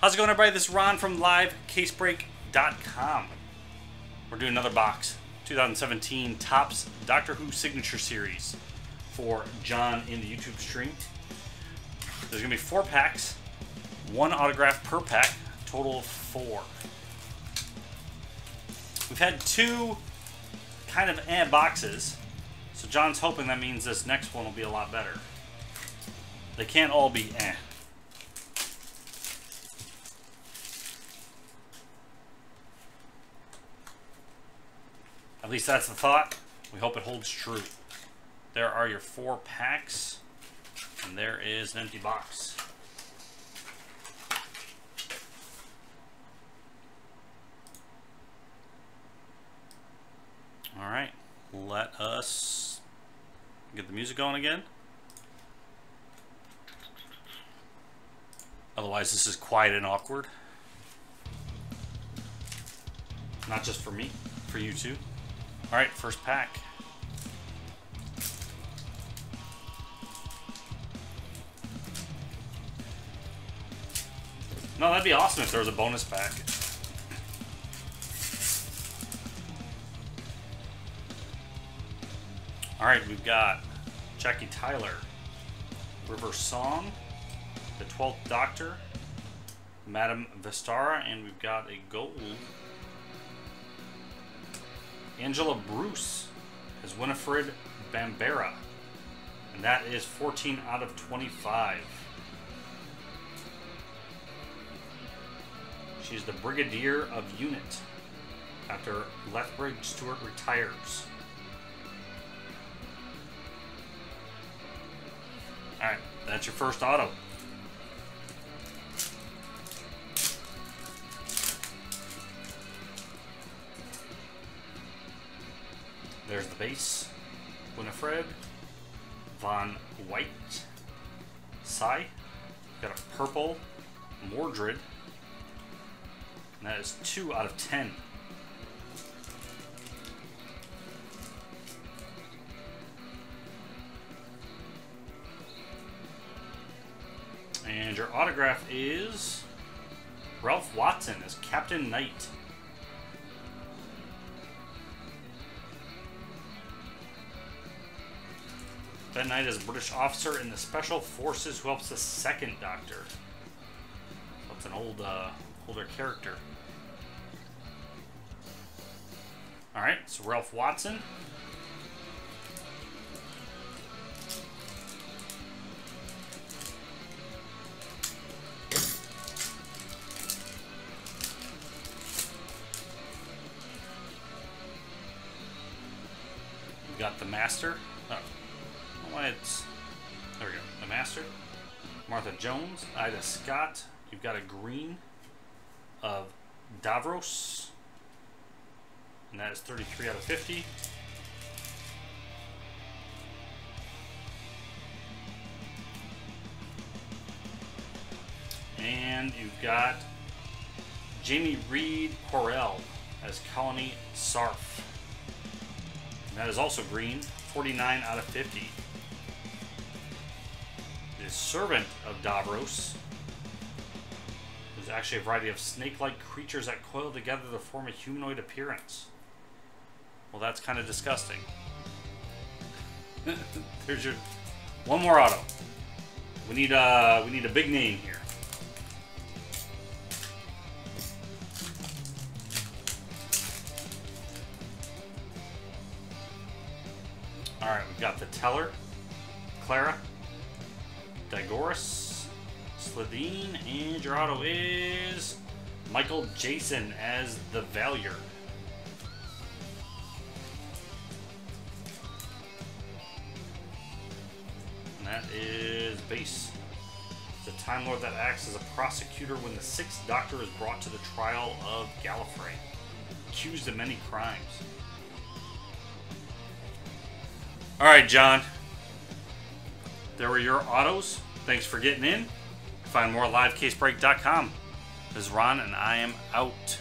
How's it going, everybody? This is Ron from LiveCaseBreak.com. We're doing another box. 2017 Topps Doctor Who Signature Series for John in the YouTube stream. There's going to be four packs, one autograph per pack, total of four. We've had two kind of eh boxes, so John's hoping that means this next one will be a lot better. They can't all be eh. At least that's the thought. We hope it holds true. There are your four packs, and there is an empty box. All right, let us get the music going again. Otherwise, this is quiet and awkward. Not just for me, for you too. All right, first pack. No, that'd be awesome if there was a bonus pack. All right, we've got Jackie Tyler, River Song, the 12th Doctor, Madame Vastra, and we've got a gold. Angela Bruce as Winifred Bambera, and that is 14 out of 25. She's the Brigadier of Unit after Lethbridge Stewart retires. Alright, that's your first auto. There's the base. Winifred. Von White. Sai. Got a purple. Mordred. And that is 2 out of 10. And your autograph is Ralph Watson as Captain Knight. Ben night is a British officer in the Special Forces who helps the second Doctor. That's an old, uh, older character. Alright, so Ralph Watson. We've got the Master. Oh, it's... There we go. The Master. Martha Jones. Ida Scott. You've got a green of Davros. And that is 33 out of 50. And you've got Jamie Reed Corell as Colony Sarff. And that is also green, 49 out of 50. Servant of Davros There's actually a variety of snake-like creatures that coil together to form a humanoid appearance. Well, that's kind of disgusting. There's your one more auto. We need uh we need a big name here. All right, we've got the Teller, Clara, Digoras, Slitheen, and your auto is Michael Jayston as the Valeyard. And that is base. It's the Time Lord that acts as a prosecutor when the Sixth Doctor is brought to the trial of Gallifrey, accused of many crimes. All right, John. There were your autos. Thanks for getting in. Find more at livecasebreak.com. This is Ron, and I am out.